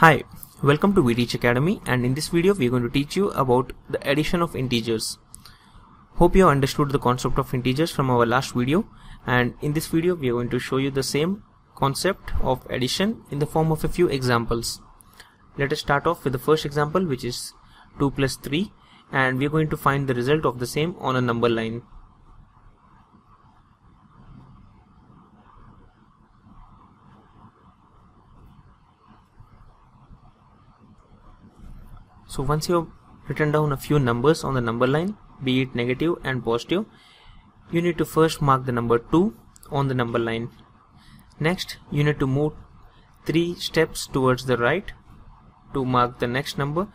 Hi, welcome to We Teach Academy and in this video we are going to teach you about the addition of integers. Hope you have understood the concept of integers from our last video and in this video we are going to show you the same concept of addition in the form of a few examples. Let us start off with the first example which is 2 plus 3 and we are going to find the result of the same on a number line. So once you have written down a few numbers on the number line, be it negative and positive, you need to first mark the number 2 on the number line. Next, you need to move 3 steps towards the right to mark the next number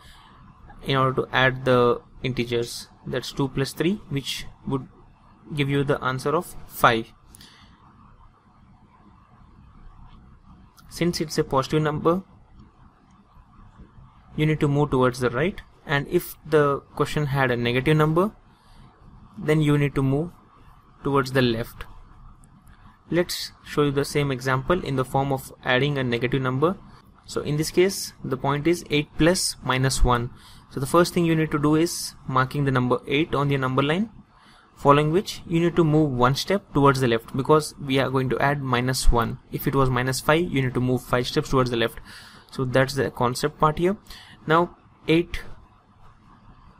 in order to add the integers. That's 2 plus 3 which would give you the answer of 5. Since it's a positive number, you need to move towards the right. And if the question had a negative number then you need to move towards the left. Let's show you the same example in the form of adding a negative number. So in this case the point is 8 plus minus 1 so the first thing you need to do is marking the number 8 on the number line following which you need to move one step towards the left because we are going to add minus 1 if it was minus 5 you need to move 5 steps towards the left so that's the concept part here. Now 8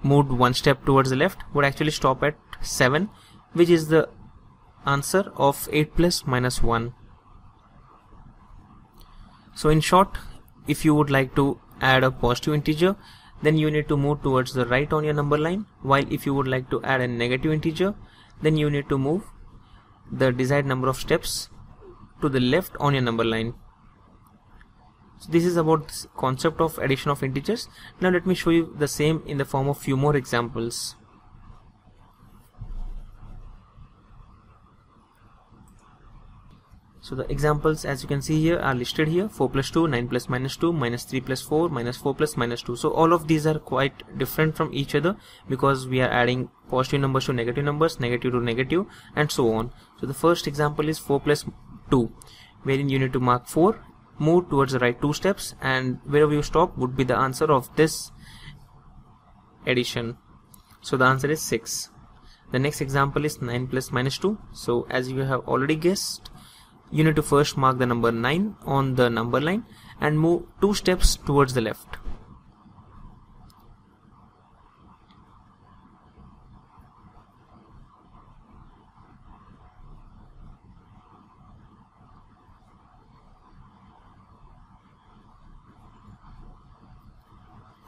moved one step towards the left would actually stop at 7 which is the answer of 8 plus minus 1 so in short if you would like to add a positive integer then you need to move towards the right on your number line while if you would like to add a negative integer then you need to move the desired number of steps to the left on your number line so this is about this concept of addition of integers. Now let me show you the same in the form of few more examples. So the examples as you can see here are listed here. 4 plus 2 9 plus minus 2 minus 3 plus 4 minus 4 plus minus 2 so all of these are quite different from each other because we are adding positive numbers to negative numbers negative to negative and so on. So the first example is 4 plus 2 wherein you need to mark 4 move towards the right two steps and wherever you stop would be the answer of this addition. So the answer is 6 the next example is 9 plus minus 2 so as you have already guessed you need to first mark the number 9 on the number line and move two steps towards the left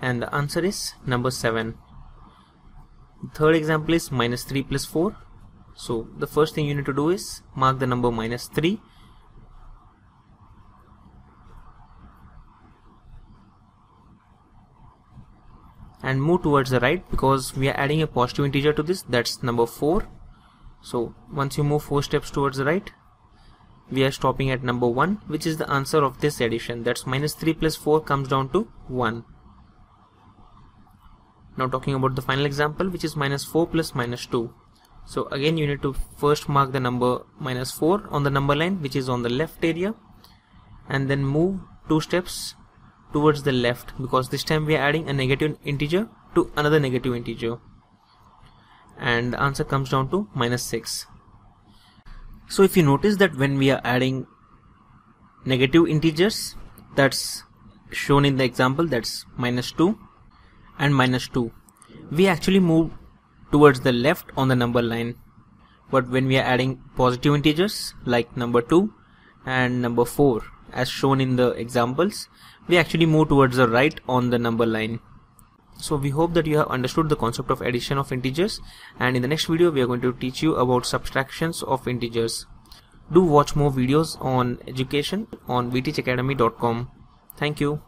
and the answer is number 7 the third example is minus 3 plus 4 so the first thing you need to do is mark the number minus 3 and move towards the right because we are adding a positive integer to this. That's number 4 so once you move 4 steps towards the right we are stopping at number 1 which is the answer of this addition. That's minus 3 plus 4 comes down to 1 now talking about the final example which is minus 4 plus minus 2 so again you need to first mark the number minus 4 on the number line which is on the left area and then move two steps towards the left because this time we are adding a negative integer to another negative integer. And the answer comes down to minus 6 so if you notice that when we are adding negative integers that's shown in the example that's minus 2 and minus 2 we actually move towards the left on the number line. But when we are adding positive integers like number 2 and number 4 as shown in the examples we actually move towards the right on the number line. So we hope that you have understood the concept of addition of integers and in the next video we are going to teach you about subtractions of integers. Do watch more videos on education on weteachacademy.com thank you